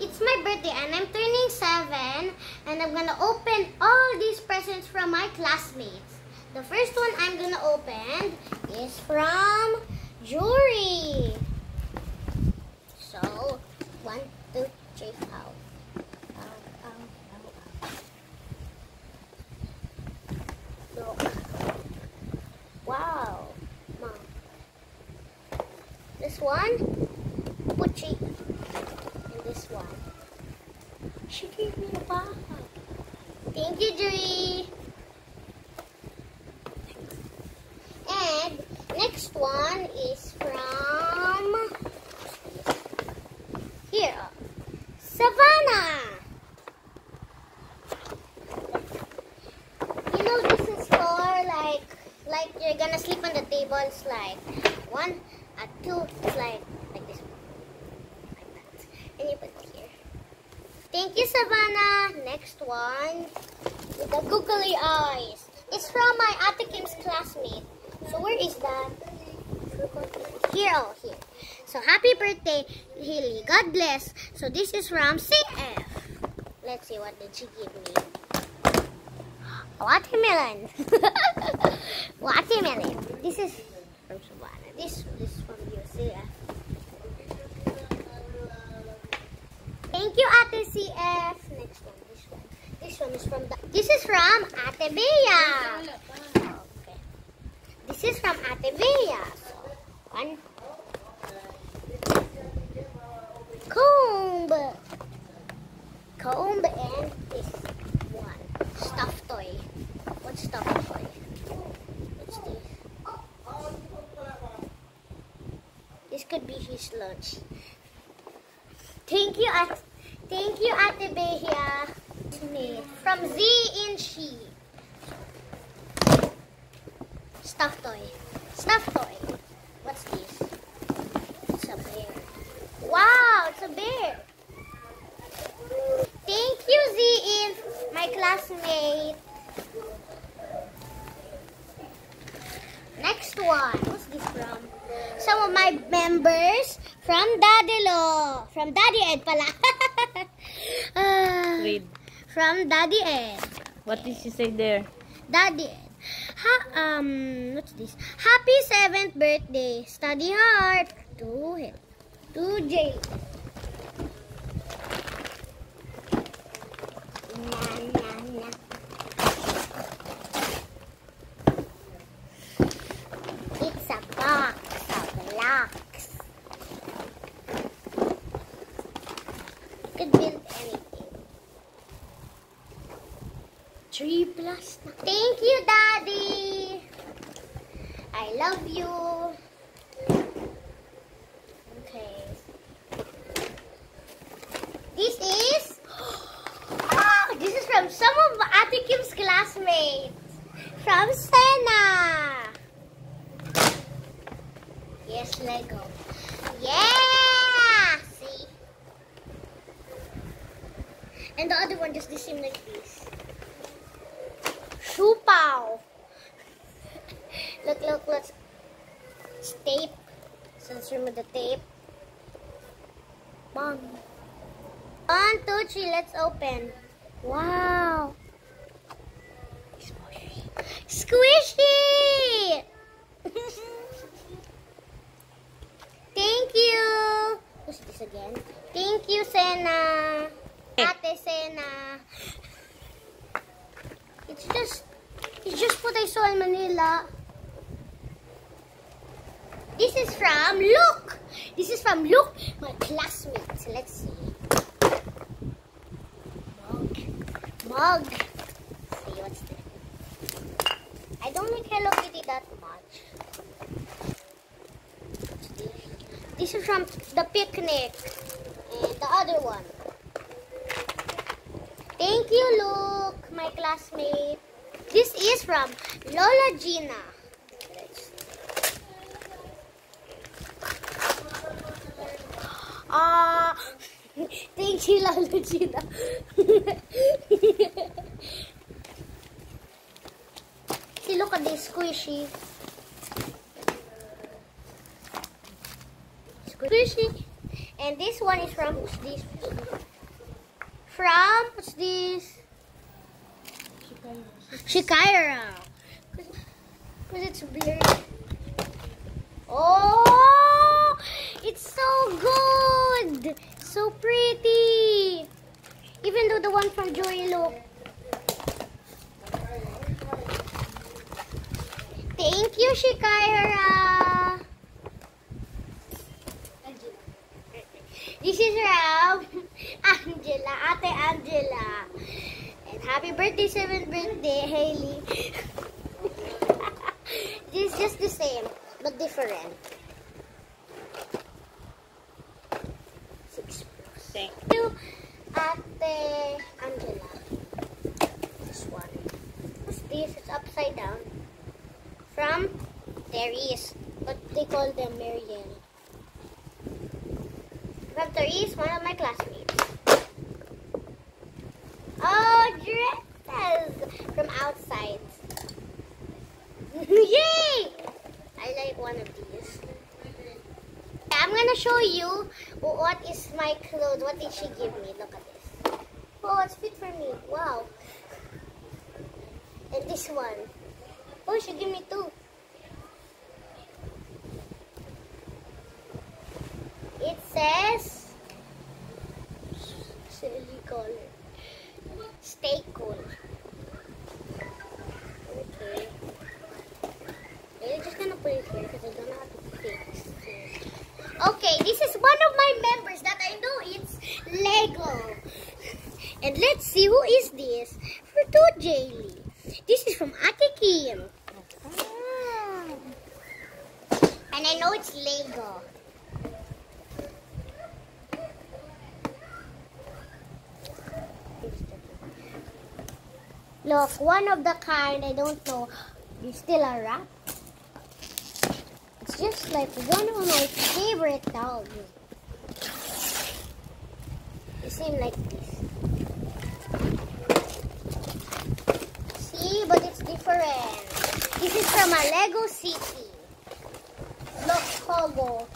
it's my birthday and I'm turning seven and I'm gonna open all these presents from my classmates. The first one I'm gonna open is from Jury. So, one, two, three. Look. Wow. Mom. This one, Pucci. And this one. She gave me a bag. Thank you, Jury. And next one is from here. Savannah. You know this is for like like you're gonna sleep on the table. It's like one, a two, it's like like this, like that, and you put. Thank you, Savannah. Next one with the googly eyes. It's from my Ate Kim's classmate. So where is that? Here, oh, here. So happy birthday, Hilly. God bless. So this is from CF. Let's see what did she give me. Watermelon. Watermelon. This is from Savannah. This, this is from you, CF. Thank you, Ate CF. Next one, this one. This one is from the. This is from Ate Bea. Okay. This is from Ate Bea. So, one. Comb. Comb and this one. Stuffed toy. What stuffed toy? What's this? This could be his lunch. Thank you, Thank you, Ate Behia. From Z in She. Stuffed toy. Stuffed toy. What's this? It's a bear. Wow, it's a bear. Thank you, Z in my classmate. Next one. What's this from? Some of my members from Daddy Lo. From Daddy Ed pala. Read. from Daddy Ed. What did she say there? Daddy Ed. Ha, um, what's this? Happy 7th birthday. Study hard. To him. To Jay. Na, na, na. It's a box of blocks. You could build anything. Three plus. Thank you, Daddy. I love you. Okay. This is. Oh, this is from some of Ate Kim's classmates. From Sena. Yes, Lego. Yeah! See? And the other one just the same like this. Shupow. look, look, let's it's tape. So let's remove the tape. Mom. One, two, three, let's open. Wow. Squishy! Thank you. This again? Thank you, Sena. Ate Sena. It's just, it's just what I saw in Manila. This is from Luke. This is from Luke, my classmate. So let's see. Mug. Mug. See what's this. I don't like Hello Kitty that much. This? This is from the picnic. And the other one. Thank you, Luke, my classmate. This is from Lola Gina. Ah, thank you, Lola Gina. See, look at this squishy. Squishy. And this one is from this? From what's this? Shikaira. Because it's weird. Oh, it's so good. So pretty. Even though the one from Joy look. Thank you, Shikaira. This is from Angela, Ate Angela. And happy birthday, 7th birthday, Jhailey. this is just the same, but different. Six Thank you, Ate Angela. This one. What's this? It's upside down. From Therese, but they call them Marianne. From Therese, one of my classmates. Oh, dresses from outside. Yay! I like one of these. I'm gonna show you what is my clothes. What did she give me? Look at this. Oh, it's fit for me. Wow. And this one. Oh, she gave me two. It says silly color. Stay cool. Okay. I'm just gonna put it here because I don't know how to fix it. Okay, this is one of my members that I know it's Lego. And let's see who is this for two Jhailey. This is from Ate. And I know it's Lego. Look, one of the kind, I don't know, is still a wrap. Just like one of my favorite dogs. They seem like this. See, but it's different. This is from a Lego City. Look, Pogo.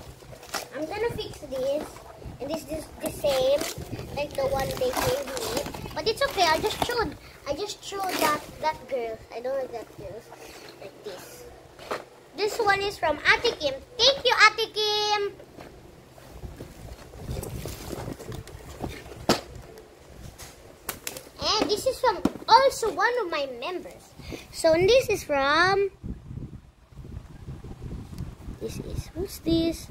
I'm gonna fix this. And this is the same like the one they gave me. But it's okay, I just showed I just showed that that girl. I don't like that girl. This. One is from Ate Kim. Thank you, Ate Kim. And this is from also one of my members. So this is from this is who's this?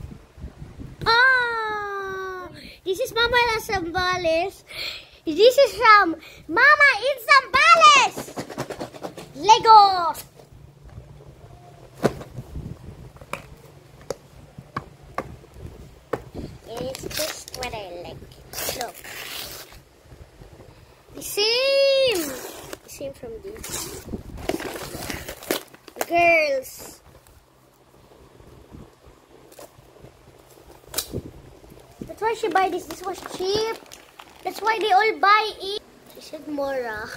Oh, this is Mama Las Zambales. This is from Mama in Zambales. Lego. And it's just what I Look. The same. The same from this. Girls. That's why she buy this. This was cheap. That's why they all buy it. She said Mora.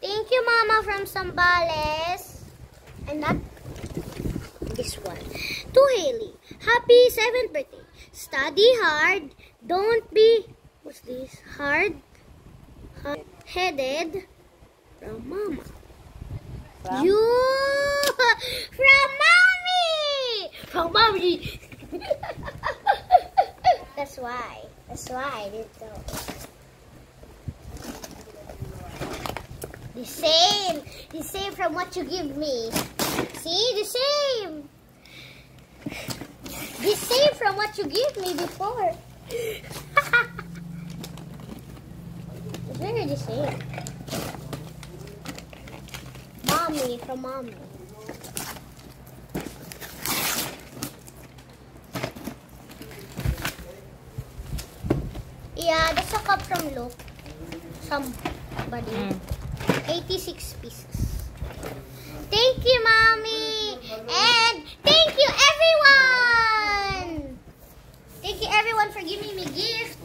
Thank you, Mama, from Zambales. And that, this one. To Jhailey. Happy 7th birthday. Study hard. Don't be, what's this? Hard. hard headed. From Mama. From? You. From Mommy. From Mommy. That's why. That's why I didn't know. The same. The same from what you give me. See? The same. The same from what you give me before. it's very the same. Mommy from mommy. Yeah, that's a cup from Look. Somebody. Mm. 86 pieces. Thank you, Mommy! And thank you, everyone! Everyone, for giving me gift.